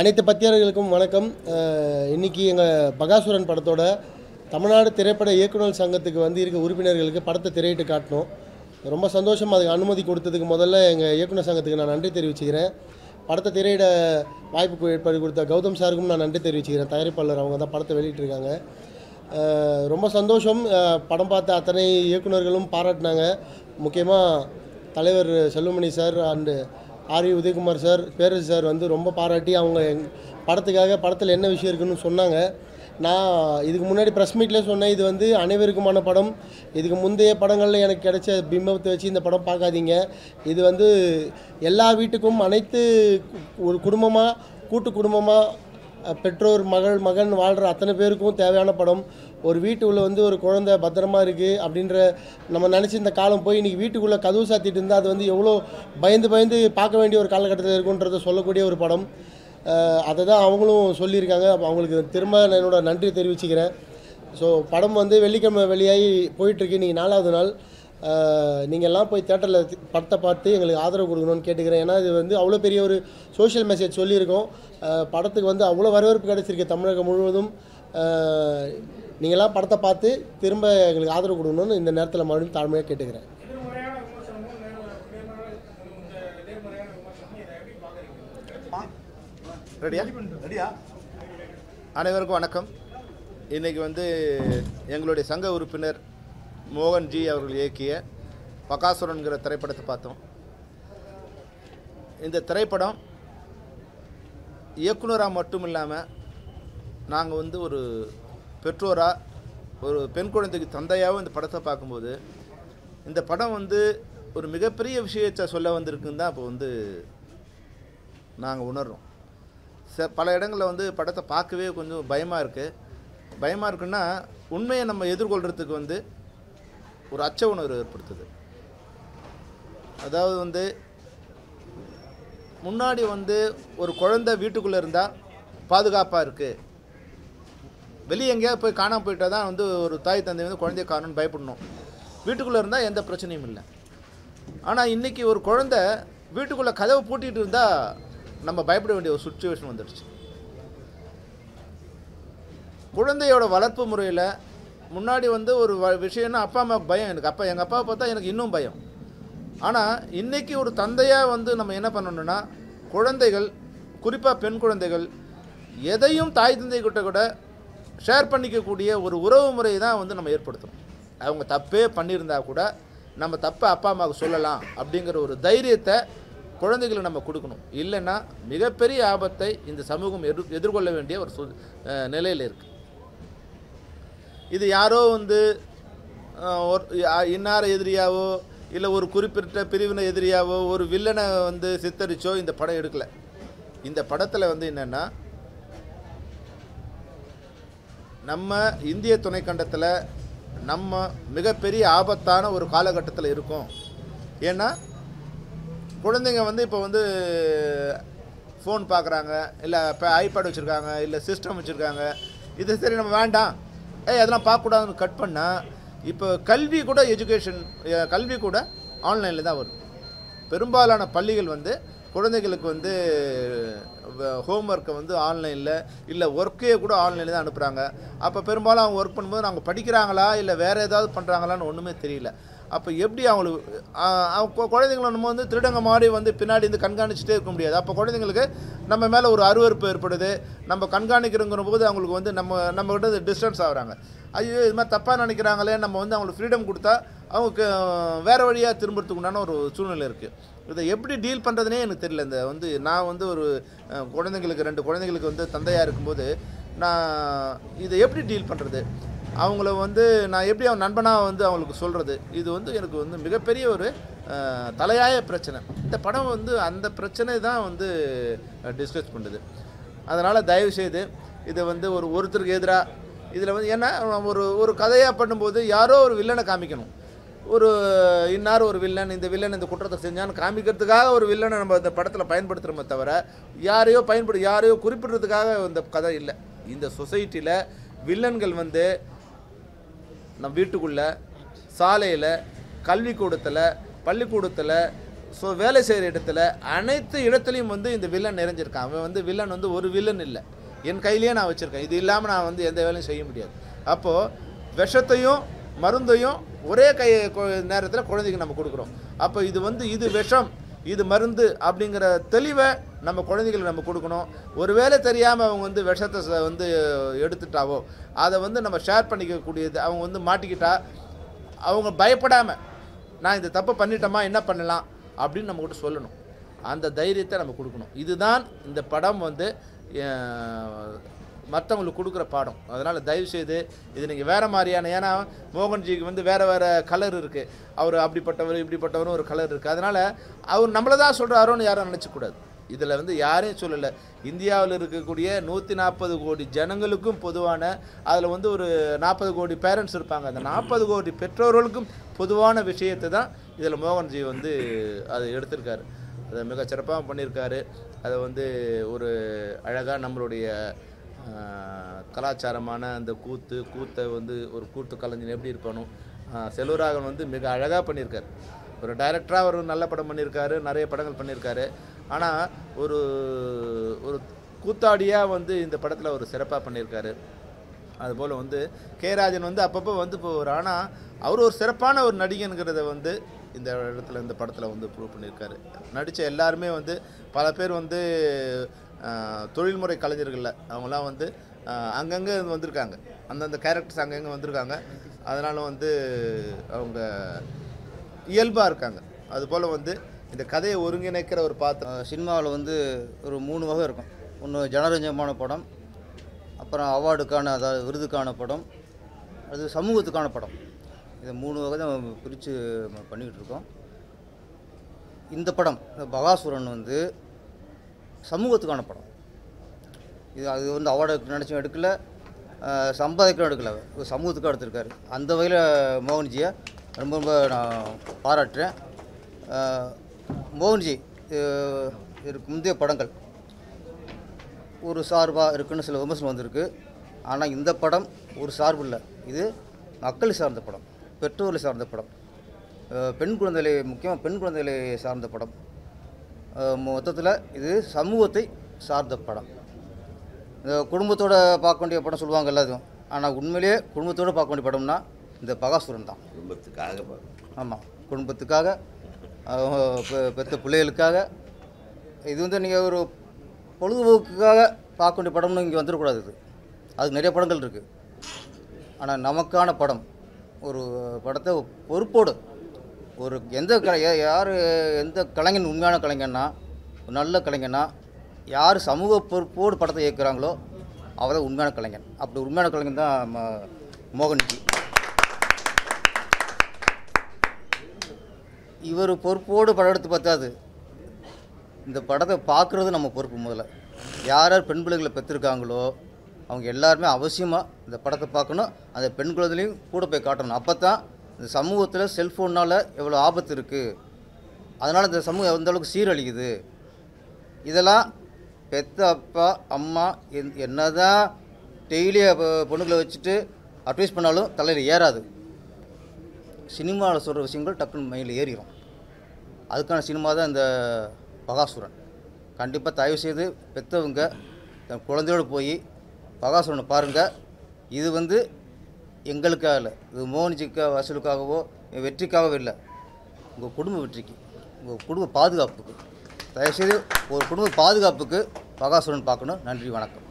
அனைத்து பத்தியாளர்களுக்கும் வணக்கம். இன்றைக்கி இன்னைக்கு எங்கள் பகாசுரன் படத்தோட தமிழ்நாடு திரைப்பட இயக்குனர் சங்கத்துக்கு வந்து இருக்க உறுப்பினர்களுக்கு படத்தை திரையிட்டு காட்டணும். ரொம்ப சந்தோஷம் அதுக்கு அனுமதி கொடுத்ததுக்கு முதல்ல எங்கள் இயக்குனர் சங்கத்துக்கு நான் நன்றி தெரிவிச்சுக்கிறேன். படத்தை திரையிட வாய்ப்பு ஏற்பாடு கொடுத்த கௌதம் சாருக்கும் நான் நன்றி தெரிவிச்சுக்கிறேன். தயாரிப்பாளர் அவங்க தான் படத்தை வெளியிட்டிருக்காங்க. ரொம்ப சந்தோஷம். படம் பார்த்த அத்தனை இயக்குனர்களும் பாராட்டினாங்க. முக்கியமாக தலைவர் Selvamani sir and R V Udhayakumar sir Perarasu sir வந்து ரொம்ப பாராட்டி அவங்க எங் படத்துக்காக படத்தில் என்ன விஷயம் இருக்குன்னு சொன்னாங்க. நான் இதுக்கு முன்னாடி ப்ரெஸ் மீட்லேயே சொன்னேன் இது வந்து அனைவருக்குமான படம். இதுக்கு முந்தைய படங்களில் எனக்கு கிடைச்ச பிம்பத்தை வச்சு இந்த படம் பார்க்காதீங்க. இது வந்து எல்லா வீட்டுக்கும் அனைத்து ஒரு குடும்பமாக கூட்டு குடும்பமாக பெற்றோர் மகள் மகன் வாழ்கிற அத்தனை பேருக்கும் தேவையான படம். ஒரு வீட்டுக்குள்ளே வந்து ஒரு குழந்தை பத்திரமா இருக்குது அப்படின்ற நம்ம நினச்சி இந்த காலம் போய் இன்றைக்கி வீட்டுக்குள்ளே கதவு சாத்திட்டு இருந்தால் அது வந்து எவ்வளோ பயந்து பயந்து பார்க்க வேண்டிய ஒரு காலகட்டத்தில் இருக்குன்றத சொல்லக்கூடிய ஒரு படம். அதை தான் அவங்களும் சொல்லியிருக்காங்க. அவங்களுக்கு திரும்ப நான் என்னோட நன்றி தெரிவிச்சுக்கிறேன். ஸோ படம் வந்து வெள்ளிக்கிழமை வெளியாகி போயிட்டுருக்கு. இன்றைக்கி நாலாவது நாள். நீங்கள் எல்லாம் போய் தேட்டரில் படத்தை பார்த்து எங்களுக்கு ஆதரவு கொடுக்கணும்னு கேட்டுக்கிறேன். ஏன்னா இது வந்து அவ்வளோ பெரிய ஒரு சோஷியல் மெசேஜ் சொல்லியிருக்கோம். படத்துக்கு வந்து அவ்வளோ வரவேற்பு கிடைச்சிருக்கு தமிழகம் முழுவதும். நீங்களாம் படத்தை பார்த்து திரும்ப எங்களுக்கு ஆதரவு கொடுக்கணும்னு இந்த நேரத்தில் மறுபடியும் தாழ்மையாக கேட்டுக்கிறேன். ரெடியா ரெடியா அனைவருக்கும் வணக்கம். இன்றைக்கி வந்து எங்களுடைய சங்க உறுப்பினர் மோகன்ஜி அவர்கள் இயக்கிய பகாசுரன்கிற திரைப்படத்தை பார்த்தோம். இந்த திரைப்படம் இயக்குனராக மட்டும் இல்லாமல் நாங்கள் வந்து ஒரு பெற்றோராக ஒரு பெண் குழந்தைக்கு தந்தையாகவும் இந்த படத்தை பார்க்கும்போது இந்த படம் வந்து ஒரு மிகப்பெரிய விஷயத்தை சொல்ல வந்திருக்குன்னு தான் இப்போ வந்து நாங்கள் உணர்றோம். ச பல இடங்களில் வந்து படத்தை பார்க்கவே கொஞ்சம் பயமாக இருக்குது பயமாக இருக்குன்னா உண்மையை நம்ம எதிர்கொள்கிறதுக்கு வந்து ஒரு அச்ச உணர்வு ஏற்படுத்துது. அதாவது வந்து முன்னாடி வந்து ஒரு குழந்தை வீட்டுக்குள்ளே இருந்தால் பாதுகாப்பாக இருக்குது வெளியே எங்கேயாவது போய் காணாமல் போயிட்டால் தான் வந்து ஒரு தாய் தந்தை வந்து குழந்தைய காணணும்னு பயப்படணும். வீட்டுக்குள்ளே இருந்தால் எந்த பிரச்சனையும் இல்லை. ஆனால் இன்றைக்கி ஒரு குழந்த வீட்டுக்குள்ளே கதவை பூட்டிகிட்டு இருந்தால் நம்ம பயப்பட வேண்டிய ஒரு சுச்சுவேஷன் வந்துடுச்சு. குழந்தையோட வளர்ப்பு முறையில் முன்னாடி வந்து ஒரு வ- விஷயம்னா அப்பா அம்மா பயம் எனக்கு. அப்பா எங்கள் அப்பாவை பார்த்தா எனக்கு இன்னும் பயம். ஆனால் இன்றைக்கி ஒரு தந்தையாக வந்து நம்ம என்ன பண்ணணும்னா குழந்தைகள் குறிப்பாக பெண் குழந்தைகள் எதையும் தாய் தந்தை கிட்ட கூட ஷேர் பண்ணிக்கக்கூடிய ஒரு உறவு முறையை தான் வந்து நம்ம ஏற்படுத்தணும் அவங்க தப்பே பண்ணியிருந்தா கூட நம்ம தப்பை அப்பா அம்மாவுக்கு சொல்லலாம் அப்படிங்கிற ஒரு தைரியத்தை குழந்தைகளை நம்ம கொடுக்கணும். இல்லைன்னா மிகப்பெரிய ஆபத்தை இந்த சமூகம் எதிர் எதிர்கொள்ள வேண்டிய ஒரு சூ நிலையில் இருக்குது இது யாரோ வந்து ஒரு இன்னார எதிரியாவோ இல்லை ஒரு குறிப்பிட்ட பிரிவினை எதிரியாவோ ஒரு வில்லனை வந்து சித்தரிச்சோ இந்த படம் எடுக்கலை. இந்த படத்தில் வந்து என்னென்னா நம்ம இந்திய துணைக்கண்டத்தில் நம்ம மிகப்பெரிய ஆபத்தான ஒரு காலகட்டத்தில் இருக்கோம். ஏன்னா குழந்தைங்க வந்து இப்போ வந்து ஃபோன் பார்க்குறாங்க இல்லை இப்போ ஐபேட் வச்சுருக்காங்க இல்லை சிஸ்டம் வச்சுருக்காங்க. இது சரி நம்ம வேண்டாம். ஏய் அதெல்லாம் பார்க்கக்கூடாதுன்னு கட் பண்ணால் இப்போ கல்வி கூட எஜுகேஷன் கல்வி கூட ஆன்லைனில் தான் வரும். பெரும்பாலான பள்ளிகள் வந்து குழந்தைகளுக்கு வந்து ஹோம்ஒர்க்கை வந்து ஆன்லைனில் இல்லை ஒர்க்கே கூட ஆன்லைனில் தான் அனுப்புகிறாங்க அப்போ பெரும்பாலும் அவங்க ஒர்க் பண்ணும்போது அவங்க படிக்கிறாங்களா இல்லை வேறு ஏதாவது பண்ணுறாங்களான்னு ஒன்றுமே தெரியல. அப்போ எப்படி அவங்களுக்கு அவங்க குழந்தைங்கள நம்ம வந்து திருடங்க மாதிரி வந்து பின்னாடி இருந்து கண்காணிச்சுட்டே இருக்க முடியாது. அப்போ குழந்தைங்களுக்கு நம்ம மேலே ஒரு அருவருப்பு ஏற்படுது. நம்ம கண்காணிக்கிறோங்கிற போது அவங்களுக்கு வந்து நம்ம நம்மக்கிட்ட டிஸ்டன்ஸ் ஆகுறாங்க. ஐயோ இது மாதிரி தப்பாக நினைக்கிறாங்களே நம்ம வந்து அவங்களுக்கு ஃப்ரீடம் கொடுத்தா அவங்களுக்கு வேறு வழியாக திரும்புறதுக்கு உண்டான ஒரு சூழ்நிலை இருக்குது இதை எப்படி டீல் பண்ணுறதுனே எனக்கு தெரியல. இந்த வந்து நான் வந்து ஒரு குழந்தைங்களுக்கு ரெண்டு குழந்தைங்களுக்கு வந்து தந்தையாக இருக்கும்போது நான் இதை எப்படி டீல் பண்ணுறது அவங்கள வந்து நான் எப்படி அவன் நண்பனாக வந்து அவங்களுக்கு சொல்கிறது இது வந்து எனக்கு வந்து மிகப்பெரிய ஒரு தலையாய பிரச்சனை. இந்த படம் வந்து அந்த பிரச்சனை தான் வந்து டிஸ்கஸ் பண்ணுது. அதனால் தயவுசெய்து இதை வந்து ஒரு ஒருத்தருக்கு எதிராக இதில் வந்து ஏன்னா ஒரு ஒரு கதையாக பண்ணும்போது யாரோ ஒரு வில்லனை காமிக்கணும். ஒரு இன்னார் ஒரு வில்லன் இந்த வில்லன் இந்த குற்றத்தை செஞ்சான்னு காமிக்கிறதுக்காக ஒரு வில்லனை நம்ம இந்த படத்தில் பயன்படுத்துகிறோமே தவிர யாரையோ பயன்படு யாரையோ குறிப்பிடுறதுக்காக இந்த கதை இல்லை. இந்த சொசைட்டியில் வில்லன்கள் வந்து நம்ம வீட்டுக்குள்ளே சாலையில் கல்விக்கூடத்தில் பள்ளிக்கூடத்தில் ஸோ வேலை செய்கிற இடத்துல அனைத்து இடத்துலையும் வந்து இந்த வில்லன் நிறைஞ்சிருக்கான் அவன் வந்து வில்லன் வந்து ஒரு வில்லன் இல்லை. என் கையிலேயே நான் வச்சுருக்கேன். இது இல்லாமல் நான் வந்து எந்த வேலையும் செய்ய முடியாது. அப்போது விஷத்தையும் மருந்தையும் ஒரே கை நேரத்தில் குழந்தைக்கு நம்ம கொடுக்குறோம். அப்போ இது வந்து இது விஷம் இது மருந்து அப்படிங்கிற தெளிவை நம்ம குழந்தைகளுக்கு நம்ம கொடுக்கணும். ஒருவேளை தெரியாமல் அவங்க வந்து விஷத்தை வந்து எடுத்துட்டாவோ அதை வந்து நம்ம ஷேர் பண்ணிக்கக்கூடியது அவங்க வந்து மாட்டிக்கிட்டா அவங்க பயப்படாமல் நான் இந்த தப்பு பண்ணிட்டோமா என்ன பண்ணலாம் அப்படின்னு நம்ம கிட்ட சொல்லணும். அந்த தைரியத்தை நம்ம கொடுக்கணும். இதுதான் இந்த படம் வந்து மற்றவங்களுக்கு கொடுக்குற பாடம். அதனால் தயவுசெய்து இது நீங்கள் வேறு மாதிரியான ஏன்னா மோகன்ஜிக்கு வந்து வேறு வேறு கலர் இருக்குது அவர் அப்படிப்பட்டவர் இப்படிப்பட்டவரும் ஒரு கலர் இருக்குது அதனால் அவர் நம்மளை தான் சொல்கிறாரோன்னு யாரும் நினச்சக்கூடாது இதில் வந்து யாரையும் சொல்லலை. இந்தியாவில் இருக்கக்கூடிய நூற்றி நாற்பது கோடி ஜனங்களுக்கும் பொதுவான அதில் வந்து ஒரு நாற்பது கோடி பேரண்ட்ஸ் இருப்பாங்க. அந்த நாற்பது கோடி பெற்றோர்களுக்கும் பொதுவான விஷயத்தை தான் இதில் மோகன்ஜி வந்து அதை எடுத்திருக்காரு. அதை மிக சிறப்பாக பண்ணியிருக்காரு. அதை வந்து ஒரு அழகாக நம்மளுடைய கலாச்சாரமான அந்த கூத்து கூத்தை வந்து ஒரு கூத்து கலைஞன் எப்படி இருக்கணும் செல்வராகவன் வந்து மிக அழகாக பண்ணியிருக்காரு. ஒரு டைரக்டராக ஒரு நல்ல படம் பண்ணியிருக்காரு நிறைய படங்கள் பண்ணியிருக்காரு. ஆனால் ஒரு ஒரு கூத்தாடியாக வந்து இந்த படத்தில் ஒரு சிறப்பாக பண்ணியிருக்காரு. அதுபோல் வந்து கே ராஜன் வந்து அப்பப்போ வந்து போவார் ஆனால் அவர் ஒரு சிறப்பான ஒரு நடிகனுங்கிறத வந்து இந்த இடத்துல இந்த படத்தில் வந்து ப்ரூவ் பண்ணியிருக்காரு. நடித்த எல்லாருமே வந்து பல பேர் வந்து தொழில்முறை கலைஞர்களில் அவங்களாம் வந்து அங்கங்கே வந்திருக்காங்க. அந்தந்த கேரக்டர்ஸ் அங்கங்கே வந்திருக்காங்க. அதனால் வந்து அவங்க இயல்பாக இருக்காங்க. அதுபோல் வந்து இந்த கதையை ஒருங்கிணைக்கிற ஒரு பாத்திரம். சினிமாவில் வந்து ஒரு மூணு வகை இருக்கும். ஒன்று ஜனரஞ்சகமான படம் அப்புறம் அவார்டுக்கான அதாவது விருதுக்கான படம் அது சமூகத்துக்கான படம். இதை மூணு வகை தான் பிரித்து பண்ணிக்கிட்டு இருக்கோம். இந்த படம் இந்த பகாசுரன் வந்து சமூகத்துக்கான படம். இது அது வந்து அவார்டு நினச்சும் எடுக்கல சம்பாதிக்கணும் எடுக்கல. சமூகத்துக்கும் எடுத்திருக்காரு. அந்த வகையில் மோகன்ஜியை ரொம்ப ரொம்ப நான் பாராட்டுறேன். மோகன்ஜி அஹ், இதுக்கு முந்தைய படங்கள். ஒரு சார்பாக இருக்குன்னு சில விமர்சனம் வந்திருக்கு. ஆனால் இந்த படம் ஒரு சார்பு இல்லை. இது மக்களை சார்ந்த படம் பெற்றோர்களை சார்ந்த படம். பெண் குழந்தைகளை முக்கியமாக பெண் குழந்தைகளை சார்ந்த படம். மொத்தத்தில் இது சமூகத்தை சார்ந்த படம். இந்த குடும்பத்தோட பார்க்க வேண்டிய படம் சொல்லுவாங்க எல்லாத்தையும் ஆனால் உண்மையிலேயே குடும்பத்தோடு பார்க்க வேண்டிய படம்னா இந்த பகாசுரன் தான். குடும்பத்துக்காக ஆமாம் குடும்பத்துக்காக அவங்க பெ- பெத்த பிள்ளைகளுக்காக. இது வந்து நீங்கள் ஒரு பொழுதுபோக்குக்காக பார்க்க வேண்டிய படம்னு இங்கே வந்துடக்கூடாது இது. அதுக்கு நிறைய படங்கள் இருக்குது ஆனால் நமக்கான படம் ஒரு படத்தை பொறுப்போடு ஒரு எந்த யார் எந்த கலைஞன் உண்மையான கலைஞன்னா ஒரு நல்ல கலைஞனா யார் சமூக பொறுப்போடு படத்தை இயக்குறாங்களோ அவர் தான் உண்மையான கலைஞன். அப்படி உண்மையான கலைஞன் தான் மோகன்ஜி. இவர் பொறுப்போடு படம் எடுத்து பார்த்தாது இந்த படத்தை பார்க்குறது நம்ம பொறுப்பு முதல்ல. யார் யார் பெண் பிள்ளைகளை பெற்றிருக்காங்களோ அவங்க எல்லாருமே அவசியமாக இந்த படத்தை பார்க்கணும். அந்த பெண் குழந்தைலையும் கூட போய் காட்டணும். அப்போ தான் இந்த சமூகத்தில் செல்ஃபோனால் எவ்வளோ ஆபத்து இருக்குது அதனால் இந்த சமூகம் எந்த அளவுக்கு சீரழிக்குது. இதெல்லாம் பெத்த அப்பா அம்மா என் என்ன தான் டெய்லி பொண்ணுங்களை வச்சுட்டு அட்வைஸ் பண்ணாலும் தலையில் ஏறாது. சினிமாவில் சொல்கிற விஷயங்கள் டக்குன்னு மைண்டில் ஏறிடும் அதுக்கான சினிமா தான் இந்த பகாசுரன். கண்டிப்பாக தயவு செய்து பெற்றவங்க தன் குழந்தையோடு போய் பகாசுரனை பாருங்கள் இது வந்து எங்களுக்காக இல்லை இது மோகன்ஜிக்கா வசூலுக்காகவோ வெற்றிக்காகவோ இல்லை. உங்கள் குடும்ப வெற்றிக்கு உங்கள் குடும்ப பாதுகாப்புக்கு தயவுசெய்து ஒரு குடும்ப பாதுகாப்புக்கு பகாசுரன் பார்க்கணும். நன்றி வணக்கம்.